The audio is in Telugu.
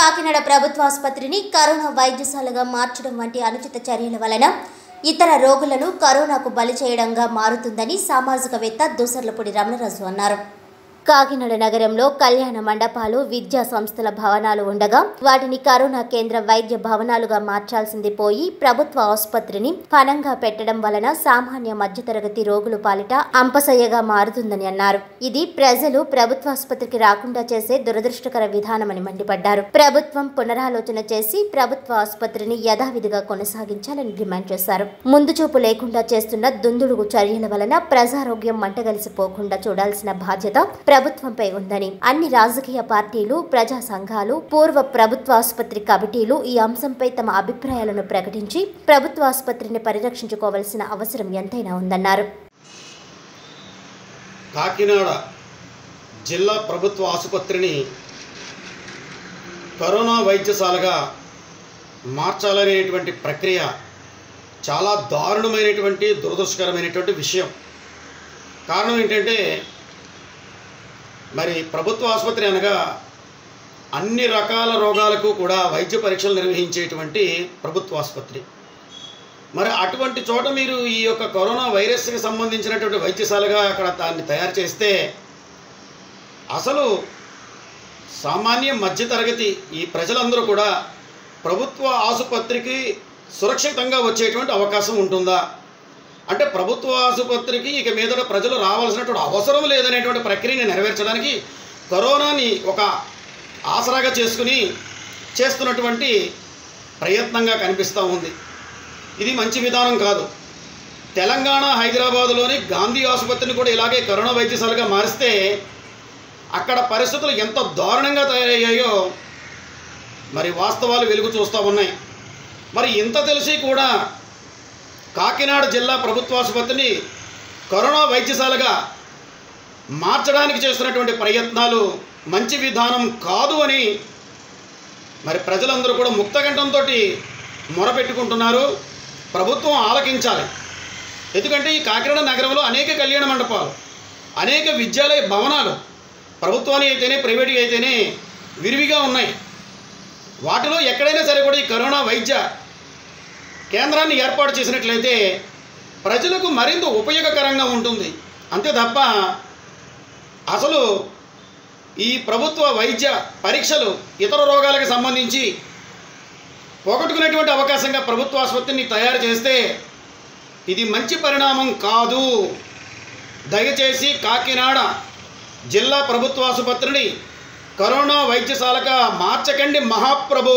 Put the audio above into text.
కాకినాడ ప్రభుత్వ ఆసుపత్రిని కరోనా వైద్యశాలగా మార్చడం వంటి అనుచిత చర్యల వలన ఇతర రోగులను కరోనాకు బలి చేయడంగా మారుతుందని సామాజికవేత్త దూసర్లపూడి రమణరాజు అన్నారు. కాకినాడ నగరంలో కళ్యాణ మండపాలు విద్యా సంస్థల భవనాలు ఉండగా వాటిని కరోనా కేంద్ర వైద్య భవనాలుగా మార్చాల్సింది పోయి ప్రభుత్వ ఆసుపత్రిని ఫనంగా పెట్టడం వలన సామాన్య మధ్యతరగతి రోగులు పాలిట అంపసయ్యగా మారుతుందని అన్నారు. ఇది ప్రజలు ప్రభుత్వ ఆసుపత్రికి రాకుండా చేసే దురదృష్టకర విధానమని మండిపడ్డారు. ప్రభుత్వం పునరాలోచన చేసి ప్రభుత్వ ఆసుపత్రిని యథావిధిగా కొనసాగించాలని డిమాండ్ చేశారు. ముందు చూపు లేకుండా చేస్తున్న దుందుడుగు చర్యల వలన ప్రజారోగ్యం మంటగలిసిపోకుండా చూడాల్సిన బాధ్యత ప్రభుత్వంపై ఉందని. అన్ని రాజకీయ పార్టీలు ప్రజా సంఘాలు పూర్వ ప్రభుత్వ ఆసుపత్రి కమిటీలు ఈ అంశంపై తమ అభిప్రాయాలను ప్రకటించి ప్రభుత్వాసుపత్రిని పరిరక్షించుకోవాల్సిన అవసరం ఎంతైనా ఉందన్నారు. కాకినాడ జిల్లా ప్రభుత్వ ఆసుపత్రిని కరోనా వైద్యశాలగా మార్చాలనేటువంటి ప్రక్రియ చాలా దారుణమైనటువంటి దురదృష్టకరమైనటువంటి విషయం. కారణం ఏంటంటే మరి ప్రభుత్వ ఆసుపత్రి అనగా అన్ని రకాల రోగాలకు కూడా వైద్య పరీక్షలు నిర్వహించేటువంటి ప్రభుత్వ ఆసుపత్రి. మరి అటువంటి చోట మీరు ఈ యొక్క కరోనా వైరస్కి సంబంధించినటువంటి వైద్యశాలగా అక్కడ దాన్ని తయారు చేస్తే అసలు సామాన్య మధ్యతరగతి ఈ ప్రజలందరూ కూడా ప్రభుత్వ ఆసుపత్రికి సురక్షితంగా వచ్చేటువంటి అవకాశం ఉంటుందా? అంటే ప్రభుత్వ ఆసుపత్రికి ఇక మీదట ప్రజలు రావాల్సినటువంటి అవసరం లేదనేటువంటి ప్రక్రియని నెరవేర్చడానికి కరోనాని ఒక ఆసరాగా చేసుకుని చేస్తున్నటువంటి ప్రయత్నంగా కనిపిస్తూ ఉంది. ఇది మంచి విధానం కాదు. తెలంగాణ హైదరాబాదులోని గాంధీ ఆసుపత్రిని కూడా ఇలాగే కరోనా వైద్యశాలగా మారిస్తే అక్కడ పరిస్థితులు ఎంత దారుణంగా తయారయ్యాయో మరి వాస్తవాలు వెలుగు చూస్తూ ఉన్నాయి. మరి ఇంత తెలిసి కూడా కాకినాడ జిల్లా ప్రభుత్వ ఆసుపత్రిని కరోనా వైద్యశాలగా మార్చడానికి చేస్తున్నటువంటి ప్రయత్నాలు మంచి విధానం కాదు అని మరి ప్రజలందరూ కూడా ముక్తకంఠంతో మొరపెట్టుకుంటున్నారు. ప్రభుత్వం ఆలకించాలి. ఎందుకంటే ఈ కాకినాడ నగరంలో అనేక కళ్యాణ మండపాలు అనేక విద్యాలయ భవనాలు ప్రభుత్వాన్ని అయితేనే ప్రైవేట్గా అయితేనే విరివిగా ఉన్నాయి. వాటిలో ఎక్కడైనా సరే కూడా ఈ కరోనా వైద్య కేంద్రాన్ని ఏర్పాటు చేసినట్లయితే ప్రజలకు మరింత ఉపయోగకరంగా ఉంటుంది. అంతే తప్ప అసలు ఈ ప్రభుత్వ వైద్య పరీక్షలు ఇతర రోగాలకు సంబంధించి పోగొట్టుకునేటువంటి అవకాశంగా ప్రభుత్వ ఆసుపత్రిని తయారు చేస్తే ఇది మంచి పరిణామం కాదు. దయచేసి కాకినాడ జిల్లా ప్రభుత్వ ఆసుపత్రిని కరోనా వైద్యశాలగా మార్చకండి మహాప్రభు.